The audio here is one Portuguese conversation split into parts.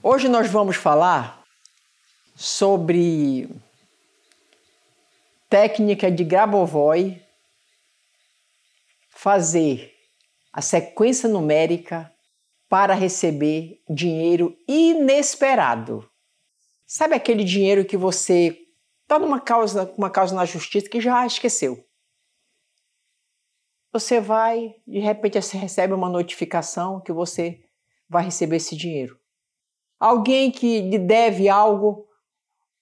Hoje nós vamos falar sobre técnica de Grabovoi fazer a sequência numérica para receber dinheiro inesperado. Sabe aquele dinheiro que você está numa causa, uma causa na justiça que já esqueceu? Você vai, de repente você recebe uma notificação que você vai receber esse dinheiro. Alguém que lhe deve algo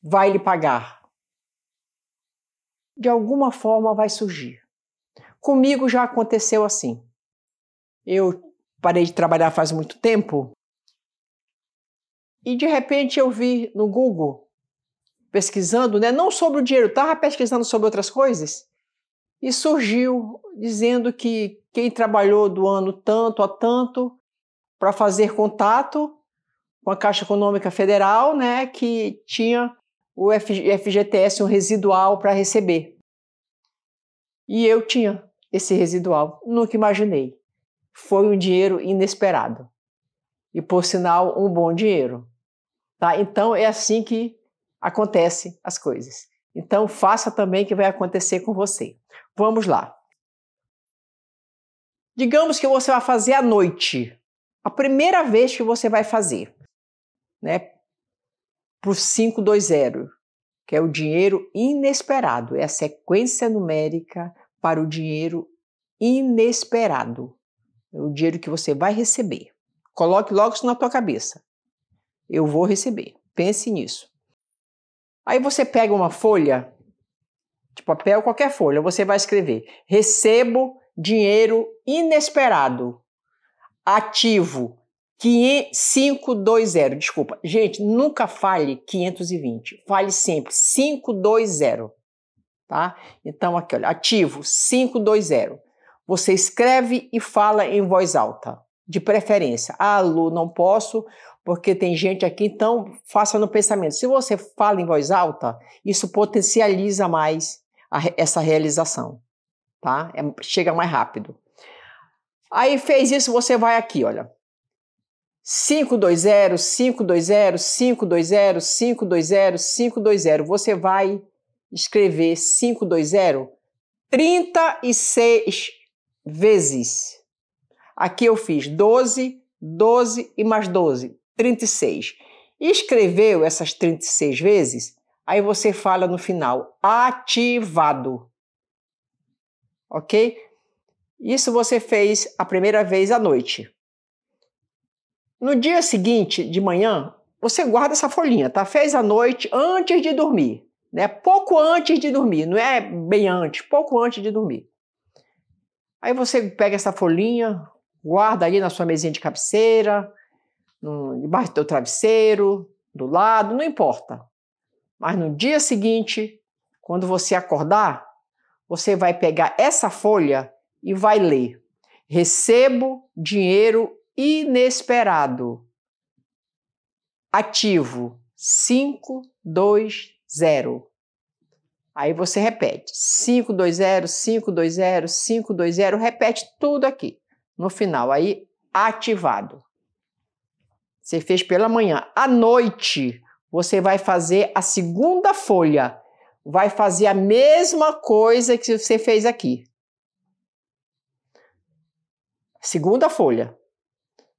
vai lhe pagar. De alguma forma vai surgir. Comigo já aconteceu assim. Eu parei de trabalhar faz muito tempo e de repente eu vi no Google pesquisando, né, não sobre o dinheiro, estava pesquisando sobre outras coisas e surgiu dizendo que quem trabalhou do ano tanto a tanto para fazer contato com a Caixa Econômica Federal, né, que tinha o FGTS, um residual para receber. E eu tinha esse residual, nunca imaginei. Foi um dinheiro inesperado. E por sinal, um bom dinheiro. Tá? Então é assim que acontecem as coisas. Então faça também que vai acontecer com você. Vamos lá. Digamos que você vai fazer à noite. A primeira vez que você vai fazer né, para o 520, que é o dinheiro inesperado, é a sequência numérica para o dinheiro inesperado, é o dinheiro que você vai receber. Coloque logo isso na tua cabeça. Eu vou receber. Pense nisso. Aí você pega uma folha de papel, qualquer folha, você vai escrever: recebo dinheiro inesperado, ativo 520, desculpa. Gente, nunca fale 520, fale sempre 520, tá? Então aqui, olha, ativo 520. Você escreve e fala em voz alta, de preferência. Ah, Lu, não posso, porque tem gente aqui, então faça no pensamento. Se você fala em voz alta, isso potencializa mais a, essa realização, tá? É, chega mais rápido. Aí fez isso, você vai aqui, olha. 520, 520, 520, 520, 520. Você vai escrever 520 36 vezes. Aqui eu fiz 12, 12 e mais 12, 36. Escreveu essas 36 vezes, aí você fala no final ativado. Ok? Isso você fez a primeira vez à noite. No dia seguinte, de manhã, você guarda essa folhinha, tá? Fez à noite antes de dormir, né? Pouco antes de dormir, não é bem antes, pouco antes de dormir. Aí você pega essa folhinha, guarda ali na sua mesinha de cabeceira, no, debaixo do teu travesseiro, do lado, não importa. Mas no dia seguinte, quando você acordar, você vai pegar essa folha e vai ler: Recebo dinheiro inesperado. Ativo 520. Aí você repete 520, 520, 520, repete tudo aqui. No final, aí ativado. Você fez pela manhã. À noite, você vai fazer a segunda folha. Vai fazer a mesma coisa que você fez aqui. Segunda folha.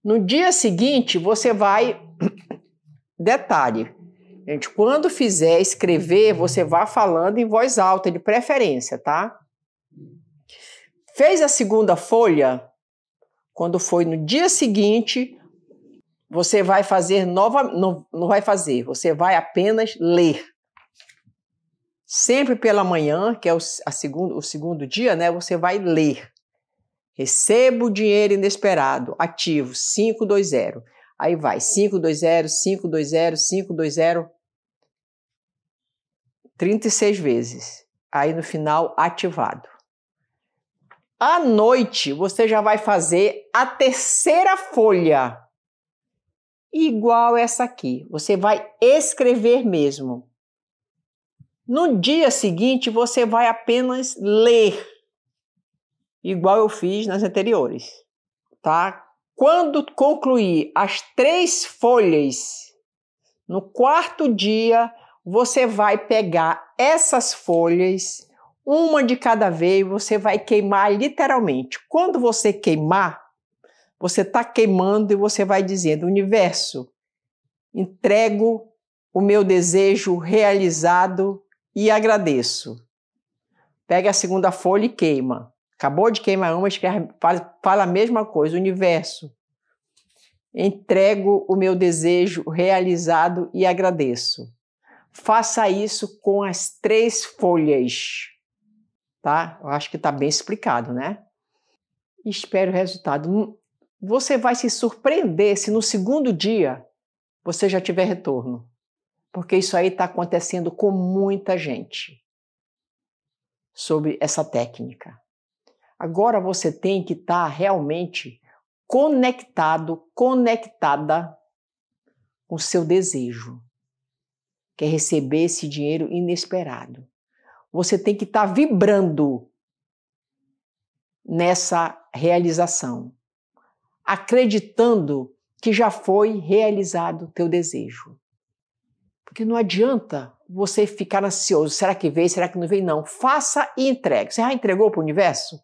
No dia seguinte, você vai. Detalhe, gente, quando fizer escrever, você vá falando em voz alta, de preferência, tá? Fez a segunda folha, quando foi no dia seguinte, você vai fazer nova. Não, não vai fazer, você vai apenas ler. Sempre pela manhã, que é o, segundo, o segundo dia, né? Você vai ler. Recebo dinheiro inesperado, ativo 520. Aí vai 520, 520, 520, 36 vezes. Aí no final, ativado. À noite, você já vai fazer a terceira folha, igual essa aqui. Você vai escrever mesmo. No dia seguinte, você vai apenas ler igual eu fiz nas anteriores, tá? Quando concluir as três folhas No quarto dia, você vai pegar essas folhas, uma de cada vez, você vai queimar literalmente. Quando você queimar, você está queimando e você vai dizendo: Universo, entrego o meu desejo realizado e agradeço. Pega a segunda folha e queima. Acabou de queimar uma, fala a mesma coisa. Universo, entrego o meu desejo realizado e agradeço. Faça isso com as três folhas, tá? Eu acho que está bem explicado, né? Espero o resultado. Hum, você vai se surpreender se no segundo dia você já tiver retorno, porque isso aí está acontecendo com muita gente sobre essa técnica. Agora você tem que estar tá realmente conectado, conectada com o seu desejo, que é receber esse dinheiro inesperado. Você tem que estar tá vibrando nessa realização, acreditando que já foi realizado o teu desejo. Porque não adianta você ficar ansioso. Será que veio? Será que não veio? Não. Faça e entregue. Você já entregou para o universo?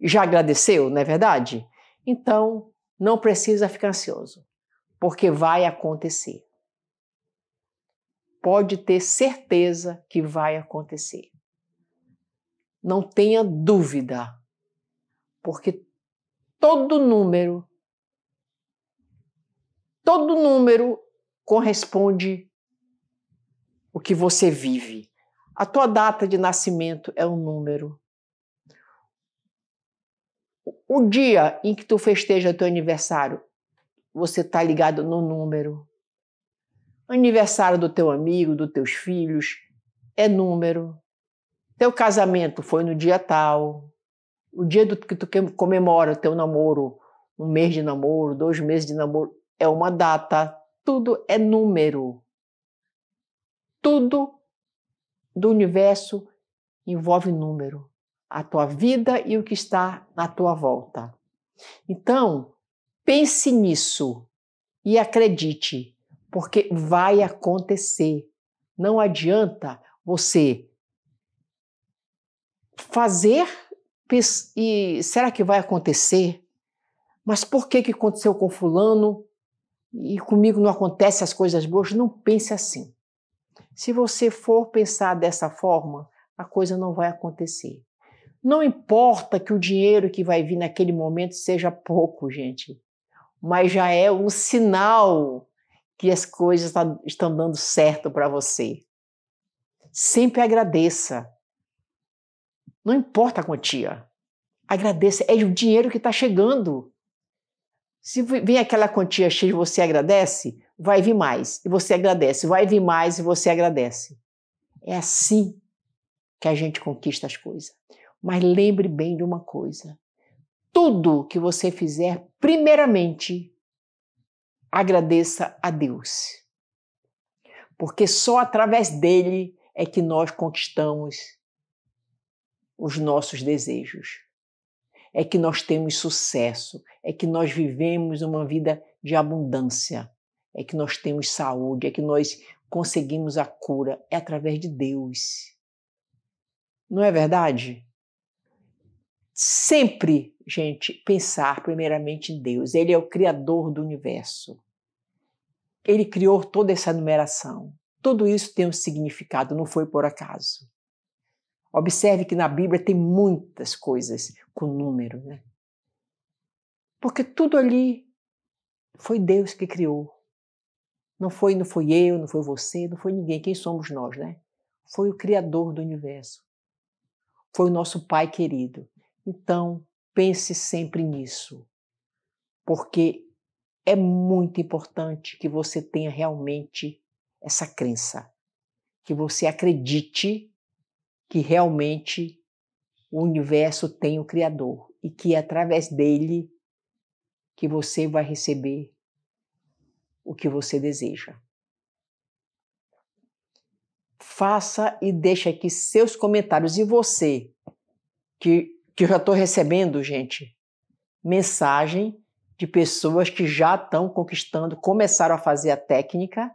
Já agradeceu, não é verdade? Então, não precisa ficar ansioso, porque vai acontecer. Pode ter certeza que vai acontecer. Não tenha dúvida, porque todo número, todo número corresponde o que você vive. A tua data de nascimento é um número. O dia em que tu festeja teu aniversário, você está ligado no número. Aniversário do teu amigo, dos teus filhos, é número. Teu casamento foi no dia tal. O dia do que tu comemora o teu namoro, um mês de namoro, dois meses de namoro, é uma data. Tudo é número. Tudo do universo envolve número a tua vida e o que está na tua volta. Então, pense nisso e acredite, porque vai acontecer. Não adianta você fazer e será que vai acontecer? Mas por que que aconteceu com fulano e comigo não acontece as coisas boas? Não pense assim. Se você for pensar dessa forma, a coisa não vai acontecer. Não importa que o dinheiro que vai vir naquele momento seja pouco, gente, mas já é um sinal que as coisas tá, estão dando certo para você. Sempre agradeça. Não importa a quantia. Agradeça. É o dinheiro que está chegando. Se vem aquela quantia e você agradece, vai vir mais e você agradece. Vai vir mais e você agradece. É assim que a gente conquista as coisas. Mas lembre bem de uma coisa: tudo que você fizer, primeiramente, agradeça a Deus. Porque só através dele é que nós conquistamos os nossos desejos. É que nós temos sucesso, é que nós vivemos uma vida de abundância, é que nós temos saúde, é que nós conseguimos a cura, é através de Deus. Não é verdade? Sempre, gente, pensar primeiramente em Deus. Ele é o criador do universo. Ele criou toda essa numeração. Tudo isso tem um significado, não foi por acaso. Observe que na Bíblia tem muitas coisas com número, né? Porque tudo ali foi Deus que criou. Não foi, não foi eu, não foi você, não foi ninguém. Quem somos nós, né? Foi o Criador do universo. Foi o nosso Pai querido. Então, pense sempre nisso, porque é muito importante que você tenha realmente essa crença, que você acredite que realmente o universo tem o Criador e que é através dele que você vai receber o que você deseja. Faça e deixe aqui seus comentários. E você que que eu já estou recebendo, gente, mensagem de pessoas que já estão conquistando, começaram a fazer a técnica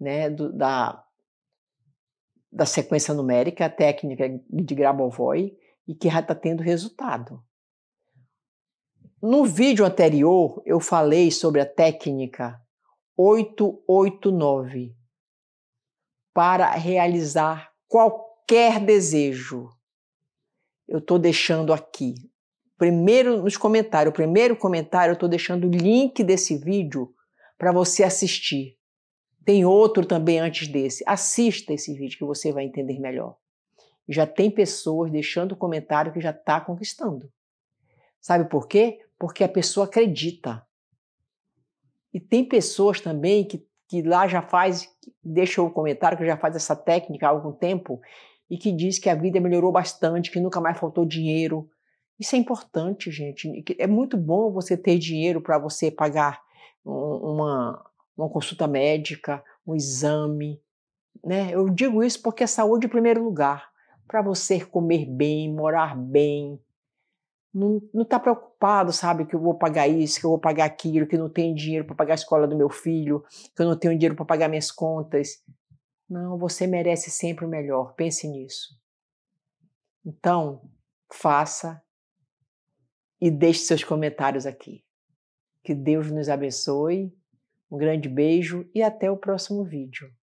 né, do, da, da sequência numérica, a técnica de Grabovoi, e que já está tendo resultado. No vídeo anterior, eu falei sobre a técnica 889 para realizar qualquer desejo. Eu estou deixando aqui. Primeiro nos comentários, o primeiro comentário, eu estou deixando o link desse vídeo para você assistir. Tem outro também antes desse. Assista esse vídeo que você vai entender melhor. Já tem pessoas deixando comentário que já está conquistando. Sabe por quê? Porque a pessoa acredita. E tem pessoas também que, que lá já faz, deixa o comentário que já faz essa técnica há algum tempo e que diz que a vida melhorou bastante, que nunca mais faltou dinheiro. Isso é importante, gente. É muito bom você ter dinheiro para você pagar uma, uma consulta médica, um exame. Né? Eu digo isso porque é saúde em primeiro lugar. Para você comer bem, morar bem. Não está preocupado, sabe, que eu vou pagar isso, que eu vou pagar aquilo, que eu não tenho dinheiro para pagar a escola do meu filho, que eu não tenho dinheiro para pagar minhas contas. Não, você merece sempre o melhor. Pense nisso. Então, faça e deixe seus comentários aqui. Que Deus nos abençoe. Um grande beijo e até o próximo vídeo.